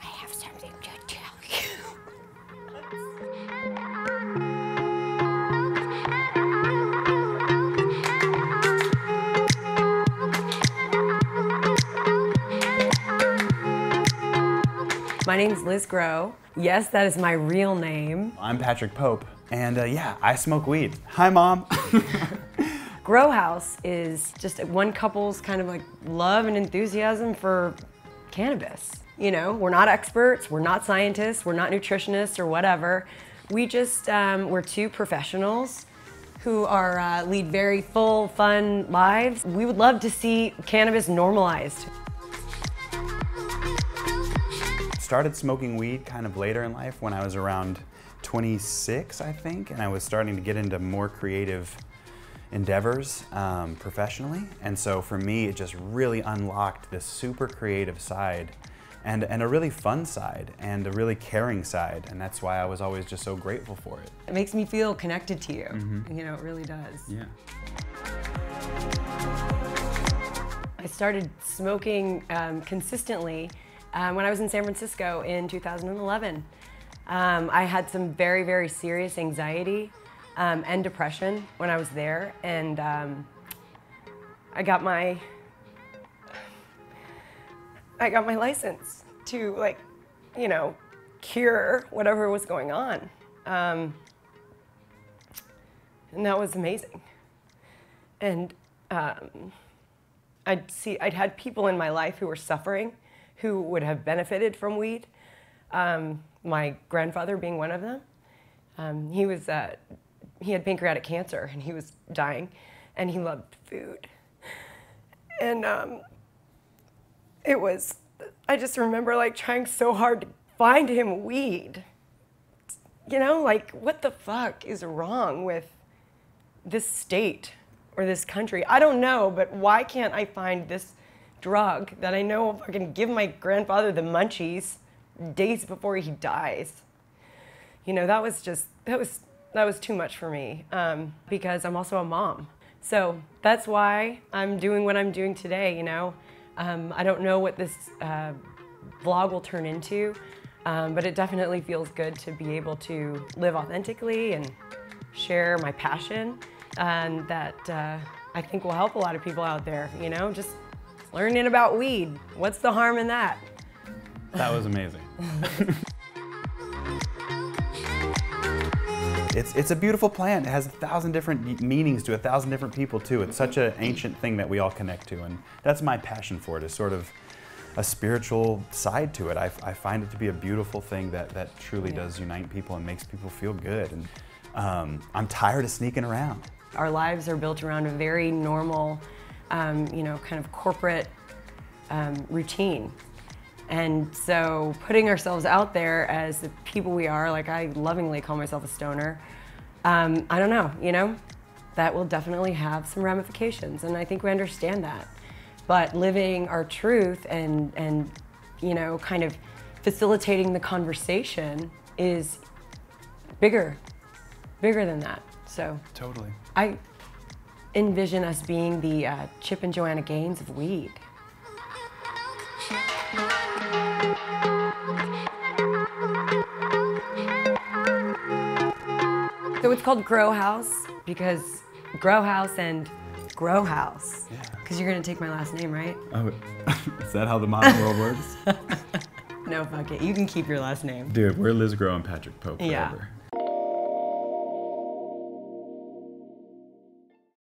I have something to tell you. My name's Liz Grow. Yes, that is my real name. I'm Patrick Pope, and uh, yeah, I smoke weed. Hi, Mom. Grow House is just one couple's kind of like love and enthusiasm for cannabis. You know, we're not experts, we're not scientists, we're not nutritionists or whatever. We just, um, we're two professionals who are uh, lead very full, fun lives. We would love to see cannabis normalized. Started smoking weed kind of later in life when I was around 26, I think, and I was starting to get into more creative endeavors um, professionally. And so for me, it just really unlocked this super creative side and, and a really fun side and a really caring side. And that's why I was always just so grateful for it. It makes me feel connected to you. You know, it really does. Yeah. I started smoking um, consistently um, when I was in San Francisco in 2011. Um, I had some very, very serious anxiety um, and depression when I was there, and um, I got my I got my license to like, you know, cure whatever was going on, um, and that was amazing. And um, I'd see I'd had people in my life who were suffering, who would have benefited from weed. Um, my grandfather being one of them. Um, he was uh, he had pancreatic cancer and he was dying, and he loved food. And um, it was I just remember like trying so hard to find him weed. You know, like what the fuck is wrong with this state or this country. I don't know, but why can't I find this drug that I know if I can give my grandfather the munchies days before he dies? You know, that was just that was that was too much for me um, because I'm also a mom. So that's why I'm doing what I'm doing today. You know, um, I don't know what this uh, vlog will turn into, um, but it definitely feels good to be able to live authentically and share my passion and that uh, I think will help a lot of people out there, you know, just learning about weed. What's the harm in that? That was amazing. It's, it's a beautiful plant. It has a thousand different meanings to a thousand different people too. It's such an ancient thing that we all connect to, and that's my passion for it. Is sort of a spiritual side to it. I, I find it to be a beautiful thing that that truly does unite people and makes people feel good. And um, I'm tired of sneaking around. Our lives are built around a very normal, um, you know, kind of corporate um, routine. And so putting ourselves out there as the people we are, like I lovingly call myself a stoner, um, I don't know, you know, that will definitely have some ramifications. And I think we understand that. But living our truth and, and you know, kind of facilitating the conversation is bigger, bigger than that. So Totally. I envision us being the uh, Chip and Joanna Gaines of weed. So it's called Grow House because Grow House and Grow House. Yeah. Because you're gonna take my last name, right? Oh, is that how the modern world works? No, fuck it. You can keep your last name. Dude, we're Liz Grow and Patrick Pope Yeah. forever.